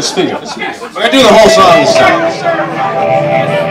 Let's feel. We're gonna do the whole song this time.